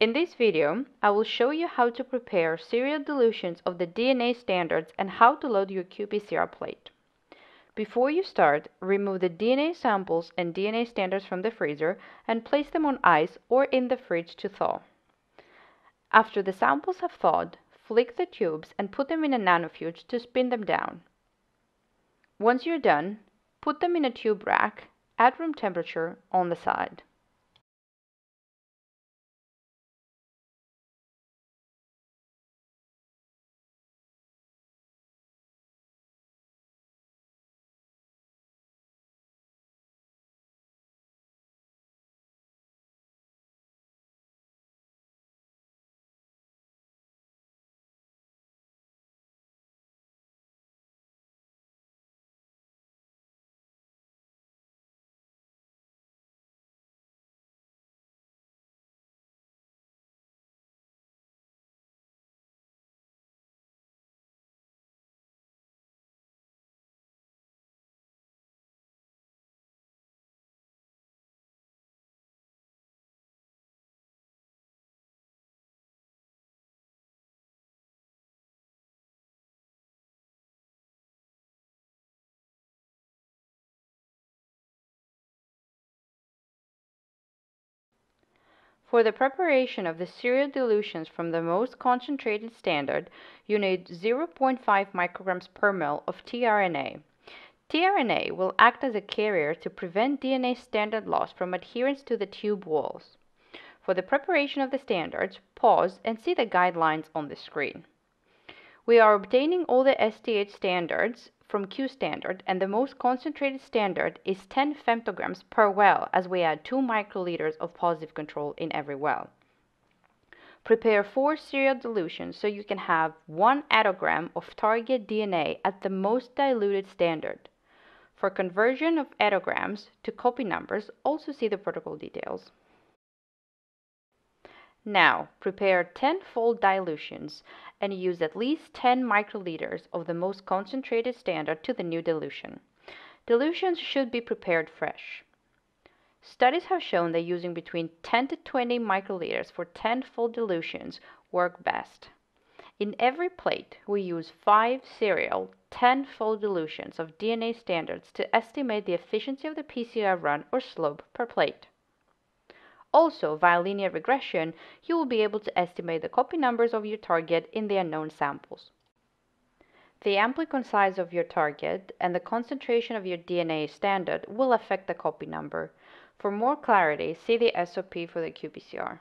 In this video, I will show you how to prepare serial dilutions of the DNA standards and how to load your qPCR plate. Before you start, remove the DNA samples and DNA standards from the freezer and place them on ice or in the fridge to thaw. After the samples have thawed, flick the tubes and put them in a nanofuge to spin them down. Once you're done, put them in a tube rack at room temperature on the side. For the preparation of the serial dilutions from the most concentrated standard, you need 0.5 micrograms per ml of tRNA. tRNA will act as a carrier to prevent DNA standard loss from adherence to the tube walls. For the preparation of the standards, pause and see the guidelines on the screen. We are obtaining all the STH standards from Q standard and the most concentrated standard is 10 femtograms per well as we add 2 microliters of positive control in every well. Prepare 4 serial dilutions so you can have 1 attogram of target DNA at the most diluted standard. For conversion of attograms to copy numbers, also see the protocol details. Now, prepare 10-fold dilutions and use at least 10 microliters of the most concentrated standard to the new dilution. Dilutions should be prepared fresh. Studies have shown that using between 10 to 20 microliters for 10-fold dilutions work best. In every plate, we use 5 serial 10-fold dilutions of DNA standards to estimate the efficiency of the PCR run or slope per plate. Also, via linear regression, you will be able to estimate the copy numbers of your target in the unknown samples. The amplicon size of your target and the concentration of your DNA standard will affect the copy number. For more clarity, see the SOP for the qPCR.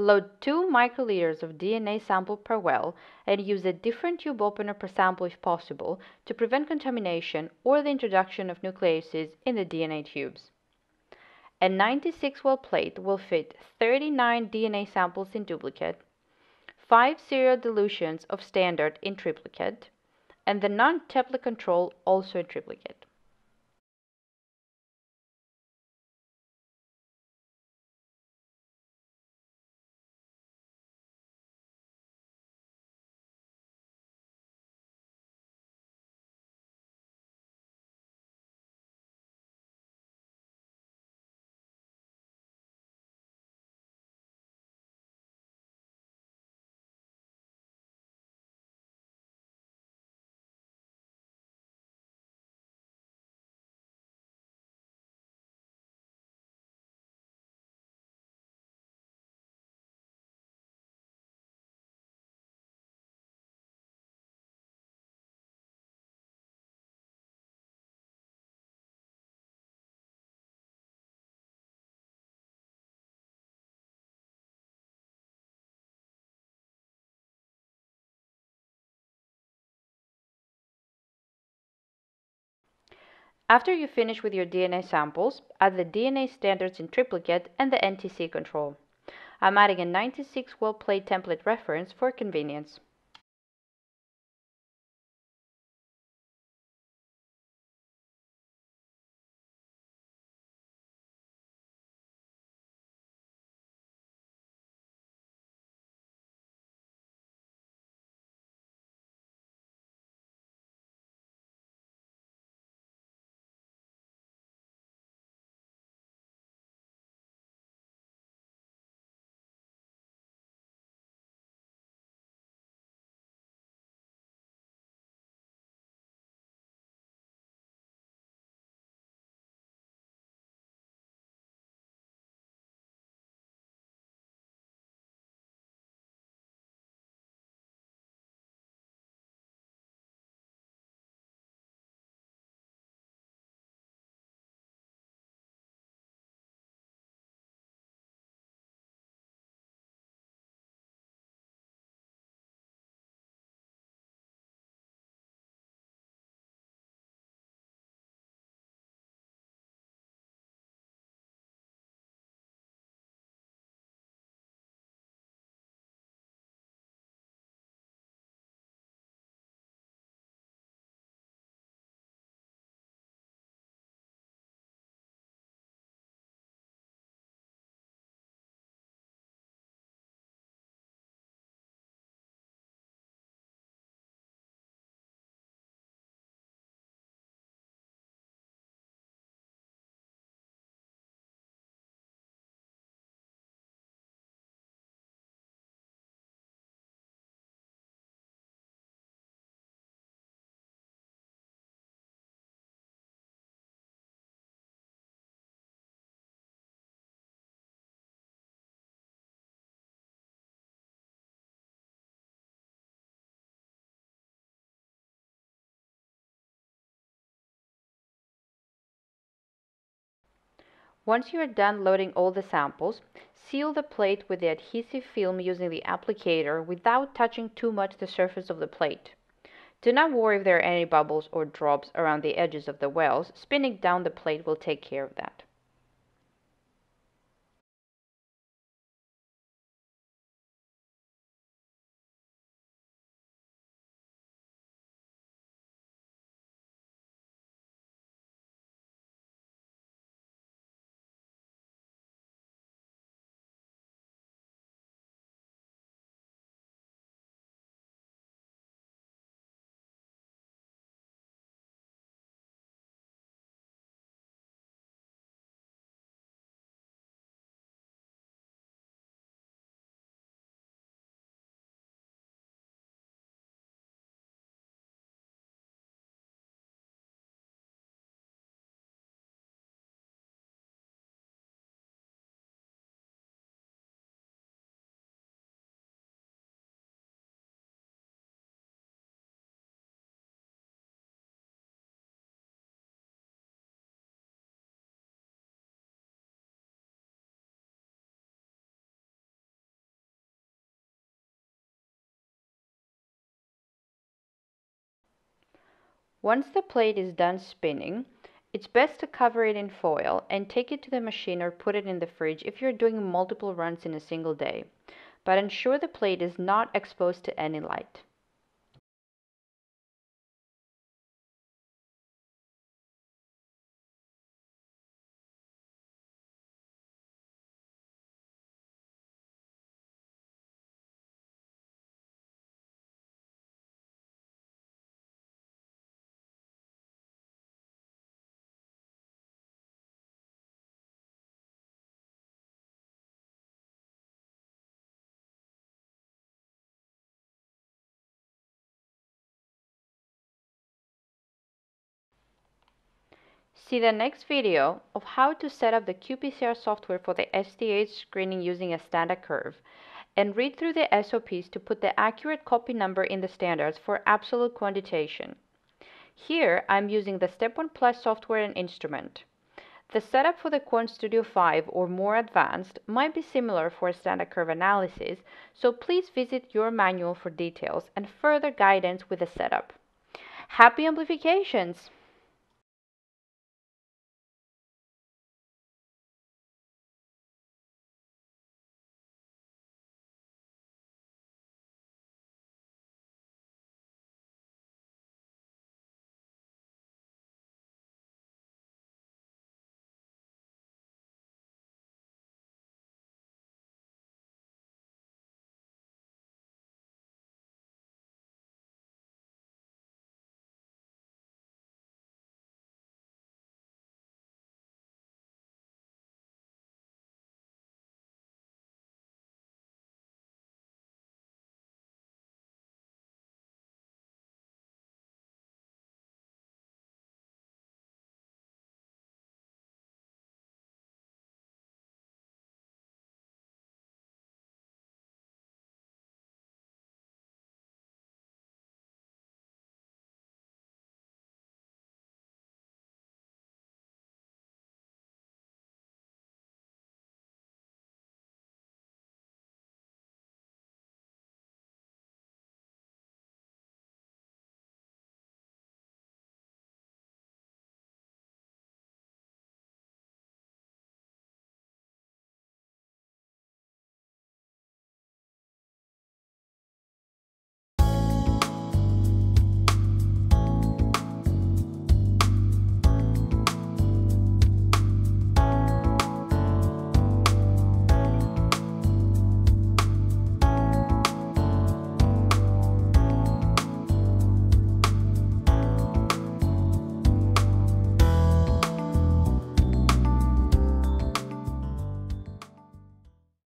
Load 2 microliters of DNA sample per well and use a different tube opener per sample if possible to prevent contamination or the introduction of nucleases in the DNA tubes. A 96 well plate will fit 39 DNA samples in duplicate, 5 serial dilutions of standard in triplicate, and the non-template control also in triplicate. After you finish with your DNA samples, add the DNA standards in triplicate and the NTC control. I'm adding a 96 well plate template reference for convenience. Once you are done loading all the samples, seal the plate with the adhesive film using the applicator without touching too much the surface of the plate. Do not worry if there are any bubbles or drops around the edges of the wells, spinning down the plate will take care of that. Once the plate is done spinning, it's best to cover it in foil and take it to the machine or put it in the fridge if you're doing multiple runs in a single day. But ensure the plate is not exposed to any light. See the next video of how to set up the qPCR software for the STH screening using a standard curve and read through the SOPs to put the accurate copy number in the standards for absolute quantitation. Here I'm using the StepOnePlus software and instrument. The setup for the QuantStudio 5 or more advanced might be similar for a standard curve analysis, so please visit your manual for details and further guidance with the setup. Happy amplifications!